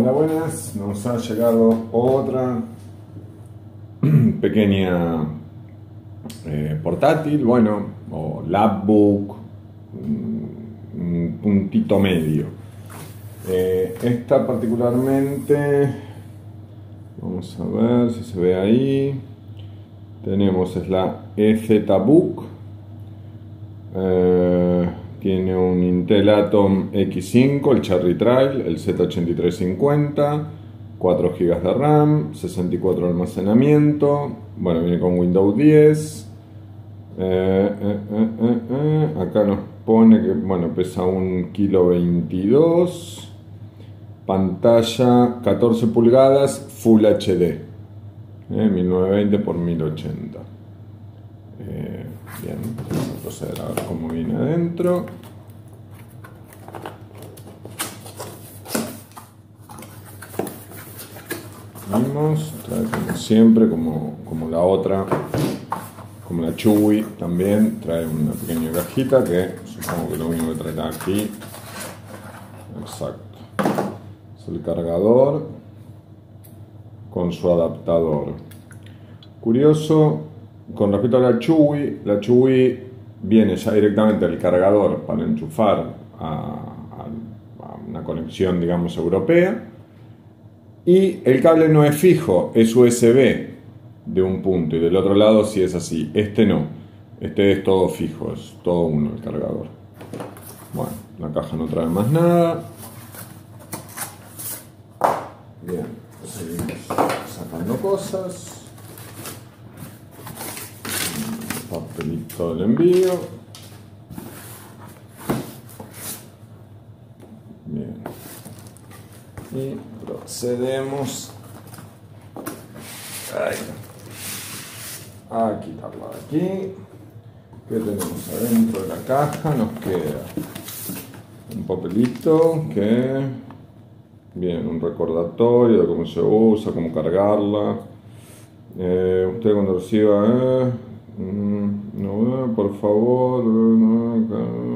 Hola, buenas. Nos ha llegado otra pequeña eh, portátil, bueno, o labbook, un puntito medio. Eh, esta particularmente, vamos a ver si se ve ahí. Tenemos es la EZBook. Eh, tiene un Intel Atom X5, el Cherry Trail, el Z8350, 4 GB de RAM, 64 de almacenamiento. Bueno, viene con Windows 10. Eh, eh, eh, acá nos pone que bueno, pesa 1 kg 22. Pantalla 14 pulgadas, Full HD. 1920 x 1080. Bien, vamos a proceder a ver cómo viene adentro. Vimos, trae como siempre, como, como la otra, como la Chewy también, trae una pequeña cajita que supongo que lo mismo que traerá aquí. Exacto. Es el cargador con su adaptador. Curioso, con respecto a la Chewy, la Chewy viene ya directamente el cargador para enchufar a, una conexión, digamos, europea. Y el cable no es fijo, es USB de un punto y del otro lado si es así. Este no, este es todo fijo, es todo uno el cargador. Bueno, la caja no trae más nada. Bien, seguimos sacando cosas. Papelito del envío. Bien. Y procedemos a quitarla de aquí. ¿Qué tenemos adentro de la caja? Nos queda un papelito que, bien, un recordatorio de cómo se usa, cómo cargarla. Eh, usted cuando reciba, eh, Mm, por favor, no,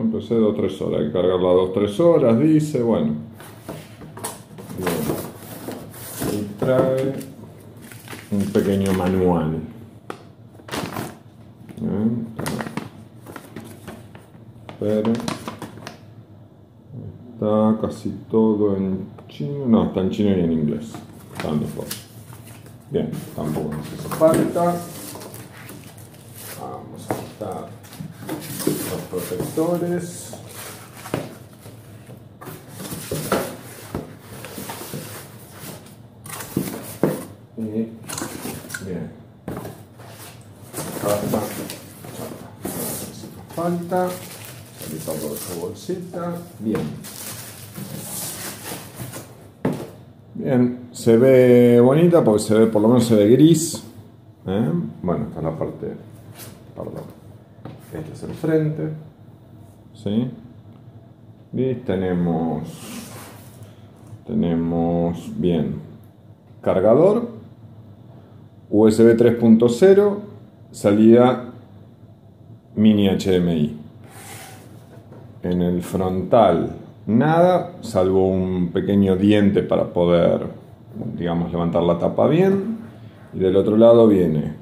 empecé dos tres horas, hay que cargarla dos tres horas, dice, bueno. Trae un pequeño manual. Pero está casi todo en chino, no, está en chino y en inglés. Dos. Bien, tampoco nos hace falta. Los protectores. Y bien. Falta. Falta. Salita por esa bolsita. Bien. Bien, se ve bonita porque se ve, por lo menos se ve gris. ¿eh? Bueno, está la parte, perdón, este es el frente. ¿Sí? Y tenemos, tenemos, bien, cargador, USB 3.0, salida mini HDMI. En el frontal, nada, salvo un pequeño diente para poder, digamos, levantar la tapa bien. Y del otro lado viene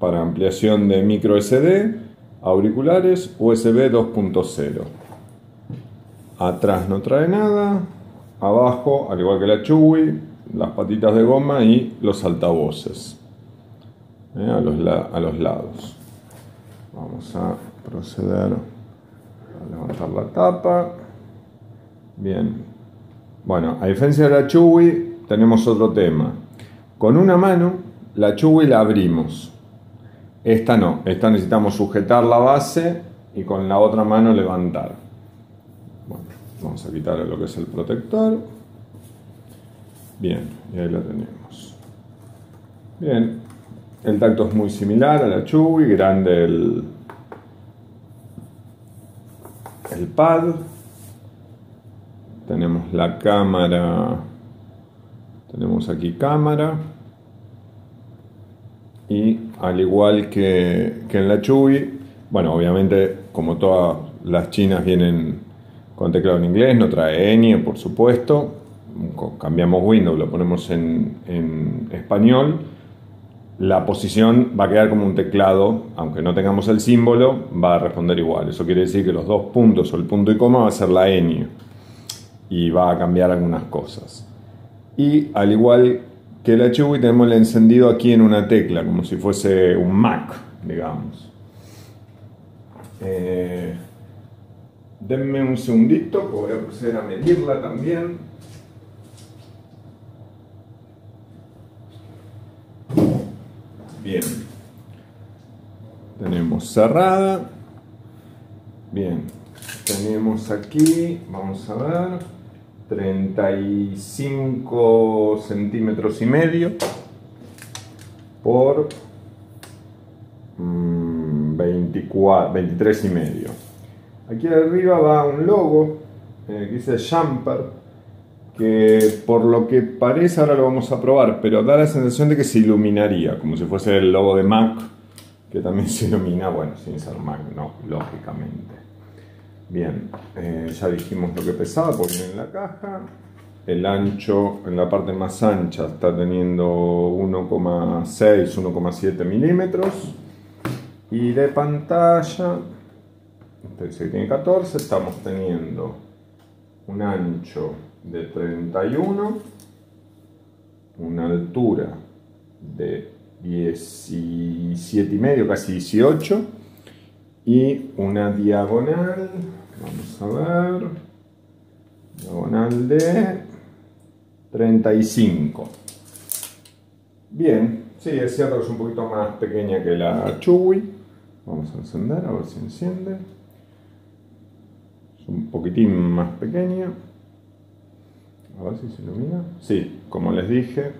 para ampliación de micro SD auriculares USB 2.0. Atrás no trae nada. Abajo, al igual que la Chewy, las patitas de goma y los altavoces eh, a, los a los lados. Vamos a proceder a levantar la tapa. Bien. Bueno, a diferencia de la Chewy, tenemos otro tema. Con una mano, la Chewy la abrimos esta no, esta necesitamos sujetar la base y con la otra mano levantar. Bueno, vamos a quitar lo que es el protector. Bien, y ahí la tenemos. Bien, el tacto es muy similar a la Chewy, grande el, el pad. Tenemos la cámara, tenemos aquí cámara y al igual que, en la Chewy, bueno, obviamente como todas las chinas vienen con teclado en inglés, no trae ñ, por supuesto, cambiamos Windows, lo ponemos en, español, la posición va a quedar como un teclado, aunque no tengamos el símbolo, va a responder igual. Eso quiere decir que los dos puntos o el punto y coma va a ser la ñ y va a cambiar algunas cosas. Y al igual que la Chewy tenemos el encendido aquí en una tecla, como si fuese un Mac, digamos. Eh, denme un segundito, voy a proceder a medirla también. Bien. Tenemos cerrada. Bien. Tenemos aquí, vamos a ver, 35 centímetros y medio por 24, mm, 23 y medio. Aquí arriba va un logo eh, que dice Jumper que por lo que parece ahora lo vamos a probar, pero da la sensación de que se iluminaría, como si fuese el logo de Mac, que también se ilumina, bueno, sin ser Mac, no, lógicamente. Bien, eh, ya dijimos lo que pesaba, porque en la caja. El ancho, en la parte más ancha, está teniendo 1,6, 1,7 milímetros. Y de pantalla, este tiene 14, estamos teniendo un ancho de 31, una altura de 17 y medio, casi 18, y una diagonal, vamos a ver, diagonal de 35. Bien, sí, es cierto que es un poquito más pequeña que la Chewy. Vamos a encender, a ver si enciende. Es un poquitín más pequeña. A ver si se ilumina. Sí, como les dije,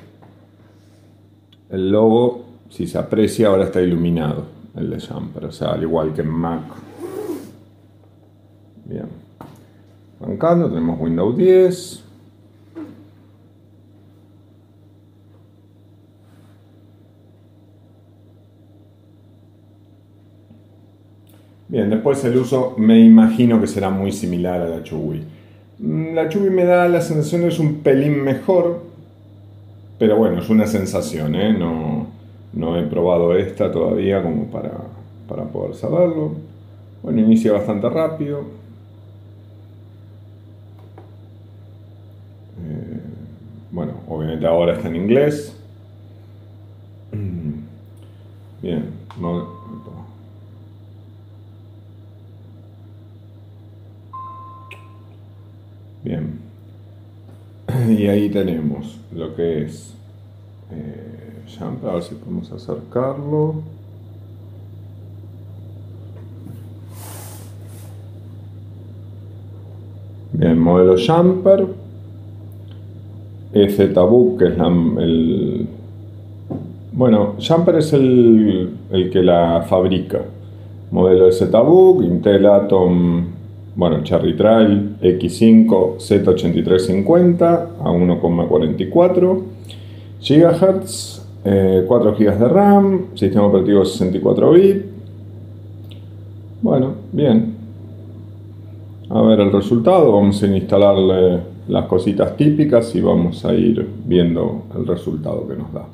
el logo, si se aprecia, ahora está iluminado, el de Jumper, o sea, al igual que en Mac. Bien. Arrancando, tenemos Windows 10. Bien, después el uso me imagino que será muy similar a la Chewy. Mm, la Chubi me da la sensación de es un pelín mejor, pero bueno, es una sensación, ¿eh? no, no he probado esta todavía como para, para poder saberlo. Bueno, inicia bastante rápido. Eh, bueno, obviamente ahora está en inglés. Bien, no, Bien. Y ahí tenemos lo que es eh, a ver si podemos acercarlo. Bien, modelo Jumper. Z-Book, que es el... Bueno, Jumper es el, el que la fabrica. Modelo Z-Book, Intel Atom bueno, Cherry Trail X5 Z8350 a 1,44 GHz, 4 GB de RAM, sistema operativo 64 bit. Bueno, bien. A ver el resultado, vamos a instalarle las cositas típicas y vamos a ir viendo el resultado que nos da.